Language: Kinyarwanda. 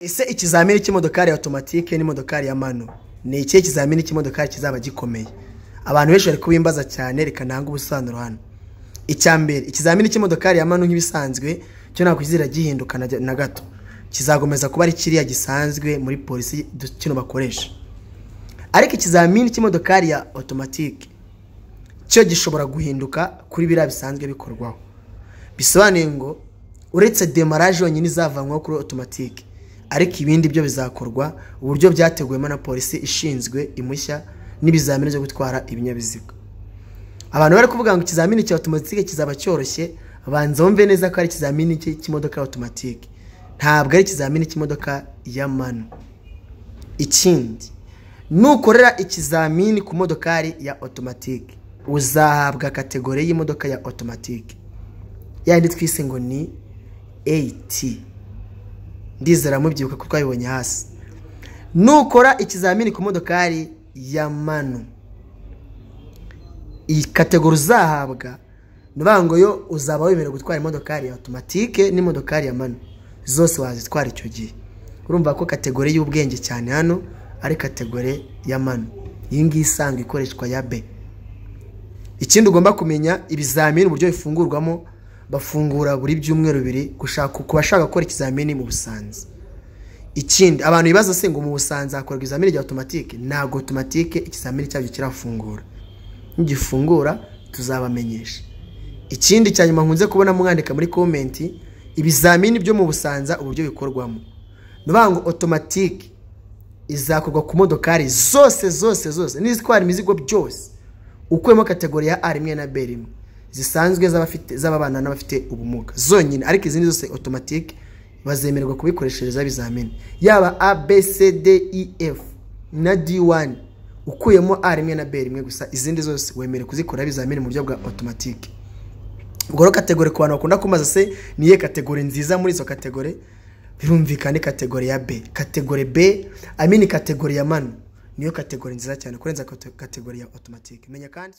ese ikizamini cy'imodokari ya otomatike n'imodokari ya mano ni ikihe kizamini cy'imodokari kizaba gikomeye? Abantu benshi bari kubimbaza cyane reka ntange ubusobanuro hano. Icya mbere ikizamini cy'imodokari ya mano nk'ibisanzwe cyo ntabwo kizira gihinduka na gato. Kizakomeza kuba ari kiriya gisanzwe muri polisi kino bakoresha. Ariko ikizamini cy'imodokari ya otomatike cyo gishobora guhinduka kuri biriya bisanzwe bikorwaho. Bisobanuye ngo uretse demaraje yonyine izavanwaho kuri otomatike ariko ibindi byo bizakorwa uburyo byateguwemo na polisi ishinzwe impushya n'ibizamini byo gutwara ibinyabiziga. Abantu bari kuvuga ngo ikizamini cya otomatike kizaba cyoroshye banza wumve neza ko ari ikizamini cy'imodoka ya otomatike ntabwo ari ikizamini cy'imodoka ya mano ikindi nukorera ikizamini ku modokari ya otomatike uzahabwa kategori y'imodoka ya otomatike yandi twise ngo ni eyiti ndizera mubyibuka ko twabibonye hasi. Nukora ikizamini ku modokari ya mano iyi kategori uzahabwa ni ngo yo uzaba wemerewe gutwara imodokari ya otomatike n'imodokari ya mano zose wazitwara icyo gihe. Urumva ko kategori y'ubwenge cyane hano ari kategori ya mano iyi ngiyi isanzwe ikoreshwa ya be ikindi ugomba kumenya ibizamini uburyo bifungurwamo bafungura buri byumweru bibiri ku bashaka gukora ikizamini mu busanza. Ikindi abantu bibaza se ngo mu busanza hakorwa ibizamini bya otomatike ntabwo otomatike ikizamini cyabyo kirafungura. Nigifungura tuzabamenyesha. Ikindi cya nyuma nkunze kubona mwandika muri komenti ibizamini byo mu busanza uburyo bikorwamo. Ni ngo otomatike izakorwa ku modokari zose zose zose n'izitwara imizigo byose ukuyemo kategori ya a rimwe na b rimwe. Zisanzwe z'ababana n'abafite ubumuga. Zonyine. Ariko izindi zose otomatike bazemererwa kubikoreshereza ibizamini. Yaba a b c d e f na d wani ukuyemo a rimwe na b rimwe gusa. Izindi zose wemerewe kuzikora ibizamini mu buryo bwa otomatike ubwo rero kategori ku bantu bakunda kumaza se niye kategori nziza muri izo kategori. Birumvikana ni kategori ya b. Kategori b amini kategori ya mano niyo kategori nziza cyane kurenza kategori ya otomatike menya kandi